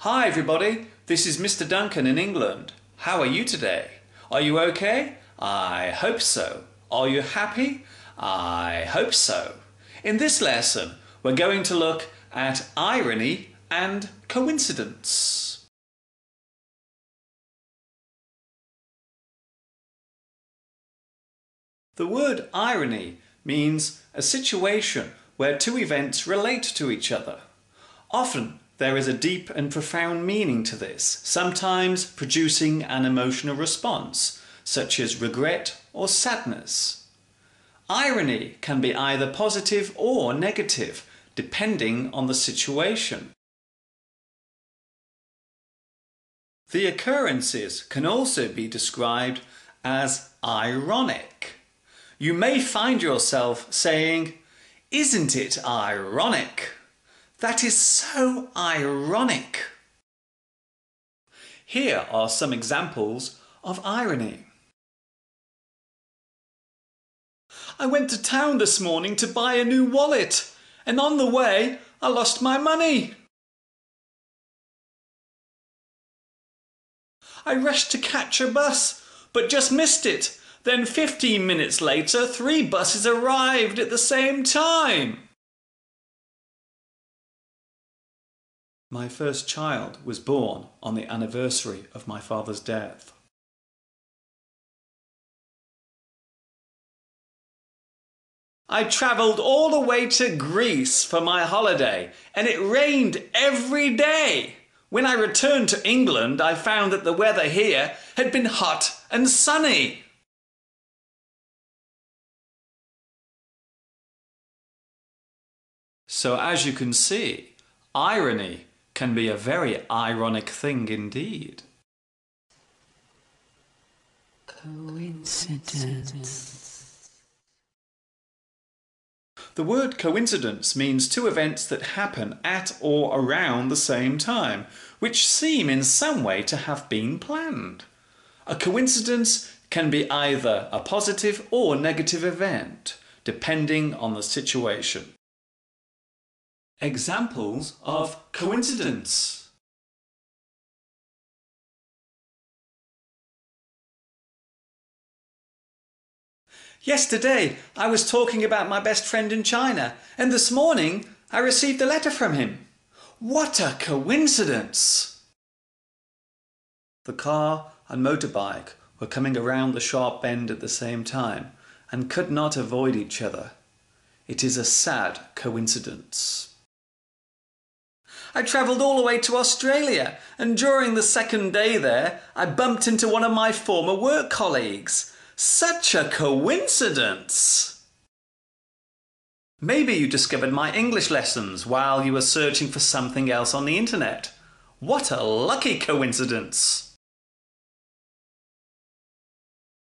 Hi everybody, this is Mr. Duncan in England. How are you today? Are you okay? I hope so. Are you happy? I hope so. In this lesson, we're going to look at irony and coincidence. The word irony means a situation where two events relate to each other. Often there is a deep and profound meaning to this, sometimes producing an emotional response, such as regret or sadness. Irony can be either positive or negative, depending on the situation. The occurrences can also be described as ironic. You may find yourself saying, Isn't it ironic? That is so ironic. Here are some examples of irony. I went to town this morning to buy a new wallet, and on the way I lost my money. I rushed to catch a bus, but just missed it. Then 15 minutes later, three buses arrived at the same time. My first child was born on the anniversary of my father's death. I travelled all the way to Greece for my holiday and it rained every day. When I returned to England, I found that the weather here had been hot and sunny. So as you can see, irony can be a very ironic thing indeed. Coincidence. The word coincidence means two events that happen at or around the same time, which seem in some way to have been planned. A coincidence can be either a positive or negative event, depending on the situation. Examples of coincidence. Yesterday, I was talking about my best friend in China, and this morning I received a letter from him. What a coincidence! The car and motorbike were coming around the sharp bend at the same time and could not avoid each other. It is a sad coincidence. I travelled all the way to Australia, and during the second day there, I bumped into one of my former work colleagues. Such a coincidence! Maybe you discovered my English lessons while you were searching for something else on the internet. What a lucky coincidence!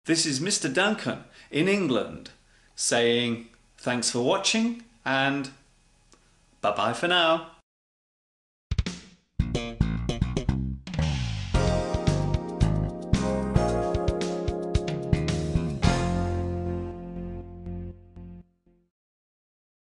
This is Mr. Duncan in England saying thanks for watching and bye bye for now.